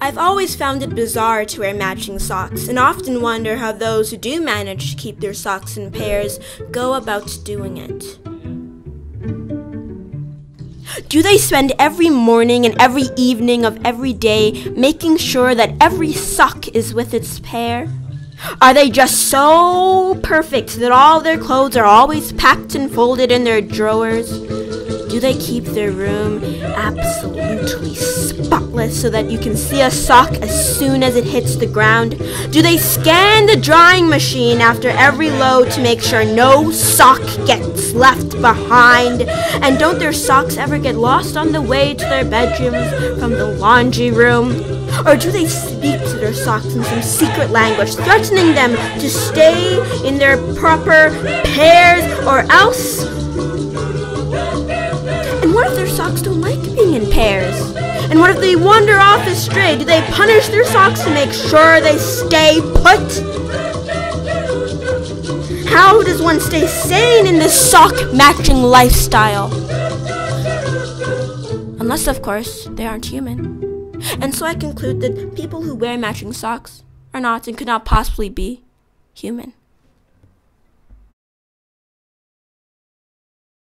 I've always found it bizarre to wear matching socks and often wonder how those who do manage to keep their socks in pairs go about doing it. Do they spend every morning and every evening of every day making sure that every sock is with its pair? Are they just so perfect that all their clothes are always packed and folded in their drawers? Do they keep their room absolutely spotless so that you can see a sock as soon as it hits the ground? Do they scan the drying machine after every load to make sure no sock gets left behind? And don't their socks ever get lost on the way to their bedrooms from the laundry room? Or do they speak to their socks in some secret language, threatening them to stay in their proper pairs or else? And what if their socks don't like pairs? And what if they wander off astray? Do they punish their socks to make sure they stay put? How does one stay sane in this sock matching lifestyle? Unless, of course, they aren't human. And so I conclude that people who wear matching socks are not and could not possibly be human.